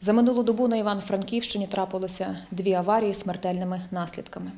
За минулу добу на Івано-Франківщині трапилося дві аварії смертельними наслідками.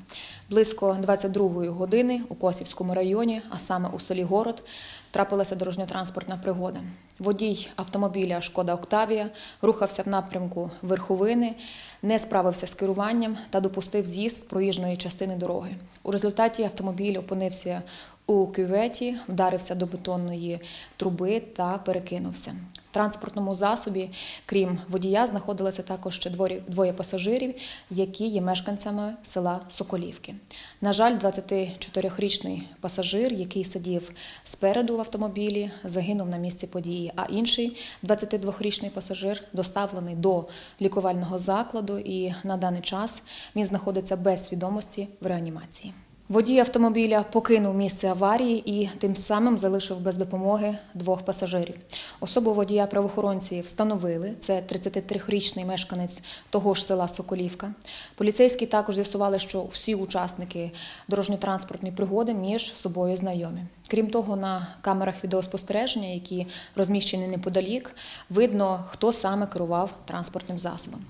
Близько 22-ї години у Косівському районі, а саме у селі Город, трапилася дорожньо-транспортна пригода. Водій автомобіля Шкода Октавія рухався в напрямку верховини, не справився з керуванням та допустив з'їзд з проїжджої частини дороги. У результаті автомобіль опинився у кюветі, вдарився до бетонної труби та перекинувся. В транспортному засобі, крім водія, знаходилося також ще двоє пасажирів, які є мешканцями села Соколівки. На жаль, 24-річний пасажир, який сидів спереду в автомобілі, загинув на місці події, а інший 22-річний пасажир доставлений до лікувального закладу і на даний час він знаходиться без свідомості в реанімації. Водій автомобіля покинув місце аварії і тим самим залишив без допомоги двох пасажирів. Особу водія правоохоронці встановили. Це 33-річний мешканець того ж села Соколівка. Поліцейські також з'ясували, що всі учасники дорожньо-транспортної пригоди між собою знайомі. Крім того, на камерах відеоспостереження, які розміщені неподалік, видно, хто саме керував транспортним засобом.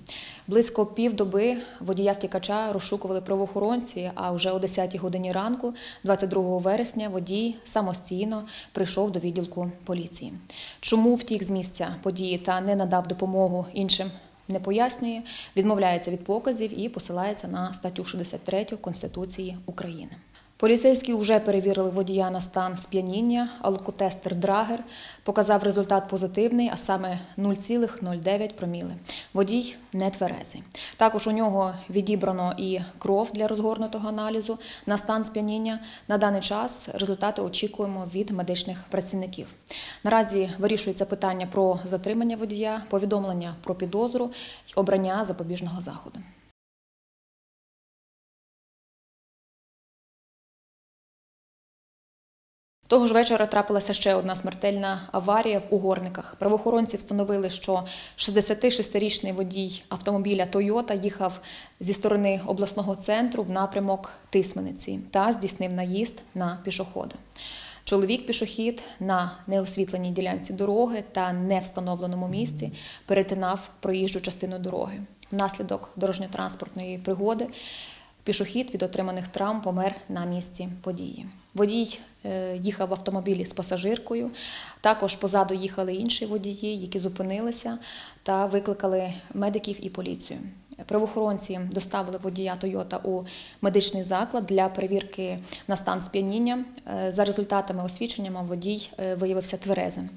Близько півдоби водія втікача розшукували правоохоронці, а вже о 10-й годині ранку, 22 вересня, водій самостійно прийшов до відділку поліції. Чому втік з місця події та не надав допомогу іншим не пояснює, відмовляється від показів і посилається на статтю 63 Конституції України. Поліцейські вже перевірили водія на стан сп'яніння. Алкотестер Драгер показав результат позитивний, а саме 0,09 проміли. Водій не тверезий. Також у нього відібрано і кров для розгорнутого аналізу на стан сп'яніння. На даний час результати очікуємо від медичних працівників. Наразі вирішується питання про затримання водія, повідомлення про підозру і обрання запобіжного заходу. Того ж вечора трапилася ще одна смертельна аварія в Угорниках. Правоохоронці встановили, що 66-річний водій автомобіля Тойота їхав зі сторони обласного центру в напрямок Тисмениці та здійснив наїзд на пішохода. Чоловік пішохід на неосвітленій ділянці дороги та не встановленому місці перетинав проїжджу частину дороги. Внаслідок дорожньо-транспортної пригоди Пішохід від отриманих травм помер на місці події. Водій е, їхав в автомобілі з пасажиркою. Також позаду їхали інші водії, які зупинилися та викликали медиків і поліцію. Правоохоронці доставили водія Тойота у медичний заклад для перевірки на стан сп'яніння. Е, За результатами освідчення водій е, виявився тверезим.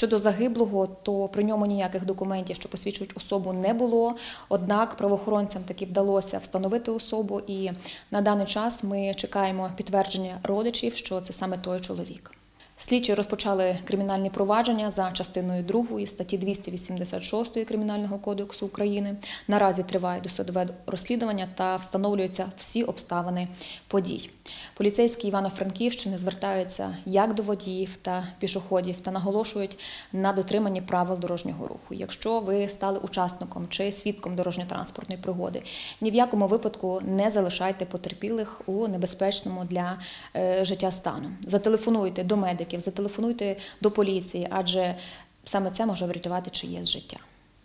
Щодо загиблого, то при ньому ніяких документів, що посвідчують особу, не було. Однак правоохоронцям таки вдалося встановити особу, і на даний час ми чекаємо підтвердження родичів, що це саме той чоловік. Слідчі розпочали кримінальні провадження за частиною 2 статті 286 Кримінального кодексу України. Наразі триває досудове розслідування та встановлюються всі обставини подій. Поліцейські Івано-Франківщини звертаються як до водіїв та пішоходів та наголошують на дотриманні правил дорожнього руху. Якщо ви стали учасником чи свідком дорожньо-транспортної пригоди, ні в якому випадку не залишайте потерпілих у небезпечному для е, життя стану. Зателефонуйте до медиків, зателефонуйте до поліції, адже саме це може врятувати чиєсь життя.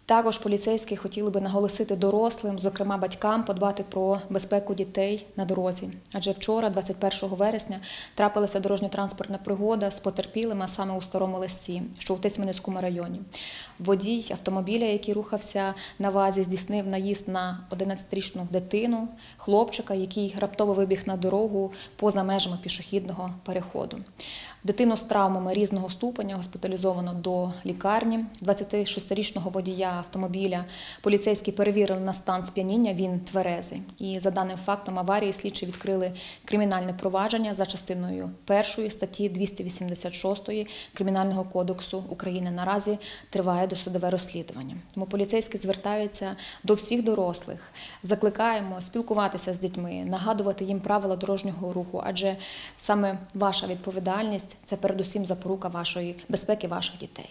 Також поліцейські хотіли би наголосити дорослим, зокрема батькам, подбати про безпеку дітей на дорозі. Адже вчора, 21 вересня, трапилася дорожньо-транспортна пригода з потерпілими, саме у старому листі, що у Тисменницькому районі. Водій автомобіля, який рухався на вазі, здійснив наїзд на 11-річну дитину, хлопчика, який раптово вибіг на дорогу поза межами пішохідного переходу. Дитину з травмами різного ступеня госпіталізовано до лікарні. 26-річного водія автомобіля поліцейські перевірили на стан сп'яніння. Він тверезий. І за даним фактом аварії слідчі відкрили кримінальне провадження за частиною першої статті 286 Кримінального кодексу України. Наразі триває досудове розслідування. Тому поліцейські звертаються до всіх дорослих. Закликаємо спілкуватися з дітьми, нагадувати їм правила дорожнього руху, адже саме ваша відповідальність це передусім запорука вашої безпеки ваших дітей.